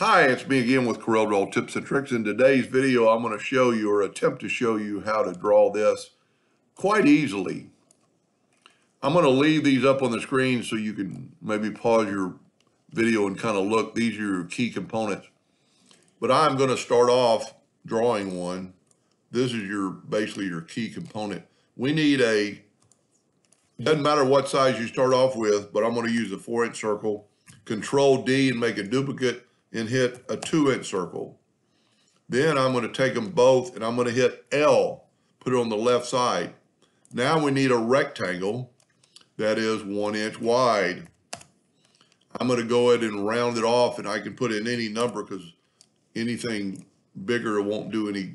Hi, it's me again with Corel Draw Tips and Tricks. In today's video, I'm going to show you or attempt to show you how to draw this quite easily. I'm going to leave these up on the screen so you can maybe pause your video and kind of look. These are your key components. But I'm going to start off drawing one. This is your basically your key component. We need a, doesn't matter what size you start off with, but I'm going to use a four inch circle. Control D and make a duplicate and hit a two inch circle. Then I'm going to take them both and I'm going to hit L, put it on the left side. Now we need a rectangle that is one inch wide. I'm going to go ahead and round it off and I can put in any number because anything bigger won't do any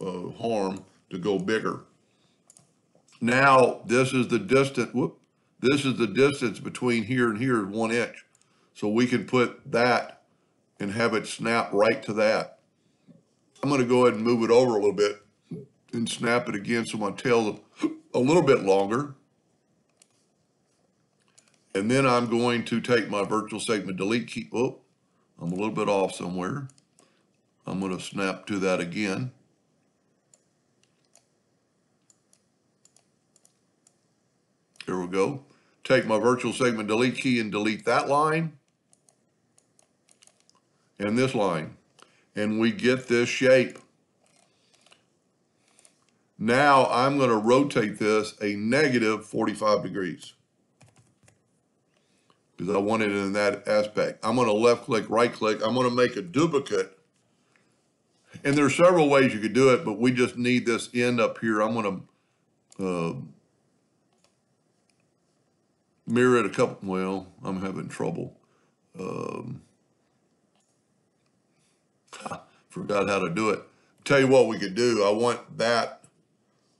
uh, harm to go bigger. Now this is the distance, whoop, this is the distance between here and here is one inch. So we can put that and have it snap right to that. I'm going to go ahead and move it over a little bit and snap it again so my tail a little bit longer. And then I'm going to take my virtual segment delete key. Oh, I'm a little bit off somewhere. I'm going to snap to that again. There we go. Take my virtual segment delete key and delete that line and this line. And we get this shape. Now I'm going to rotate this a negative 45 degrees because I want it in that aspect. I'm going to left click, right click. I'm going to make a duplicate. And there are several ways you could do it, but we just need this end up here. I'm going to uh, mirror it a couple, well, I'm having trouble. Um, forgot how to do it. Tell you what we could do. I want that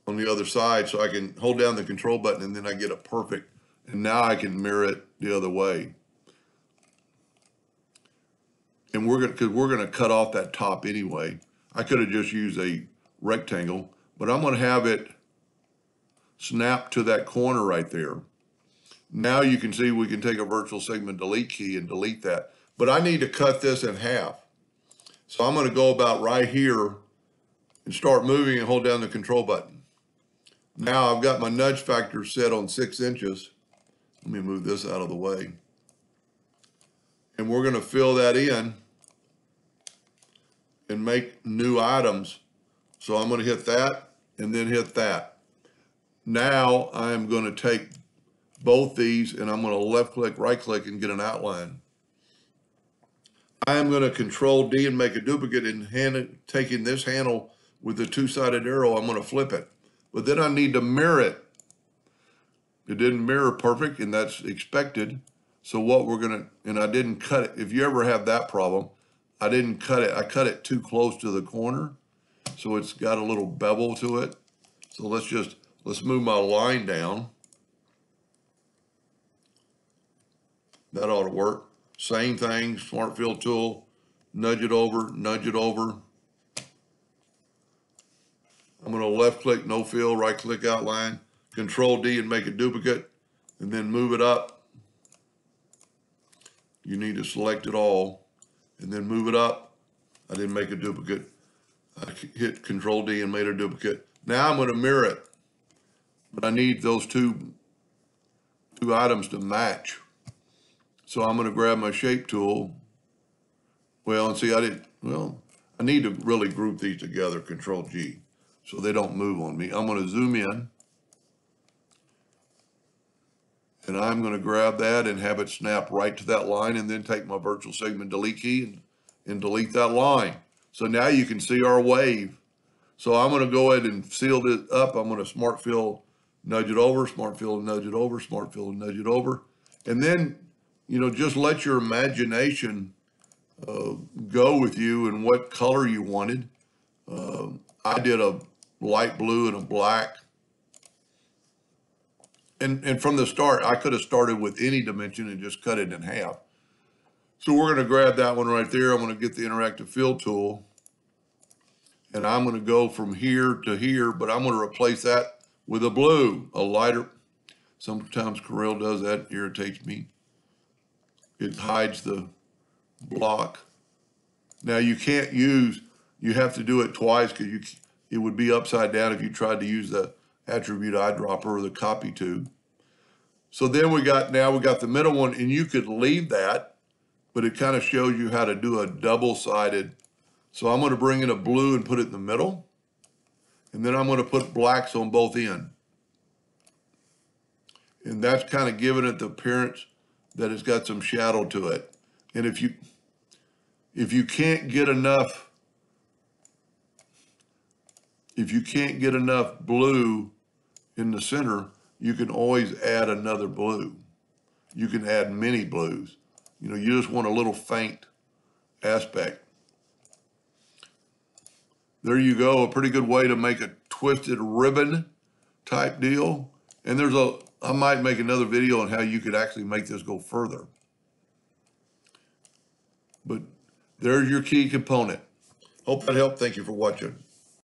on the other side so I can hold down the control button and then I get a perfect. And now I can mirror it the other way. And we're gonna, cause we're gonna cut off that top anyway. I could have just used a rectangle, but I'm gonna have it snap to that corner right there. Now you can see we can take a virtual segment delete key and delete that. But I need to cut this in half. So I'm going to go about right here and start moving and hold down the control button. Now I've got my nudge factor set on six inches. Let me move this out of the way. And we're going to fill that in and make new items. So I'm going to hit that and then hit that. Now I'm going to take both these and I'm going to left click, right click and get an outline. I'm going to control D and make a duplicate and hand, taking this handle with the two-sided arrow, I'm going to flip it. But then I need to mirror it. It didn't mirror perfect and that's expected. So what we're going to, and I didn't cut it. If you ever have that problem, I didn't cut it. I cut it too close to the corner. So it's got a little bevel to it. So let's just, let's move my line down. That ought to work. Same thing, smart fill tool, nudge it over, nudge it over. I'm gonna left click, no fill, right click outline, control D and make a duplicate, and then move it up. You need to select it all, and then move it up. I didn't make a duplicate. I hit control D and made a duplicate. Now I'm gonna mirror it, but I need those two, two items to match. So I'm going to grab my shape tool. Well, and see, I didn't, well, I need to really group these together, Control G, so they don't move on me. I'm going to zoom in. And I'm going to grab that and have it snap right to that line and then take my virtual segment delete key and, and delete that line. So now you can see our wave. So I'm going to go ahead and seal this up. I'm going to smart fill, nudge it over, smart fill, nudge it over, smart fill, nudge it over. And then you know, just let your imagination uh, go with you and what color you wanted. Uh, I did a light blue and a black. And, and from the start, I could have started with any dimension and just cut it in half. So we're going to grab that one right there. I'm going to get the interactive fill tool. And I'm going to go from here to here, but I'm going to replace that with a blue, a lighter. Sometimes Corel does that, irritates me. It hides the block. Now you can't use, you have to do it twice because you, it would be upside down if you tried to use the attribute eyedropper or the copy tube. So then we got, now we got the middle one and you could leave that, but it kind of shows you how to do a double-sided. So I'm gonna bring in a blue and put it in the middle. And then I'm gonna put blacks on both ends. And that's kind of giving it the appearance that it's got some shadow to it. And if you, if you can't get enough, if you can't get enough blue in the center, you can always add another blue. You can add many blues. You know, you just want a little faint aspect. There you go, a pretty good way to make a twisted ribbon type deal. And there's a, I might make another video on how you could actually make this go further. But there's your key component. Hope that helped. Thank you for watching.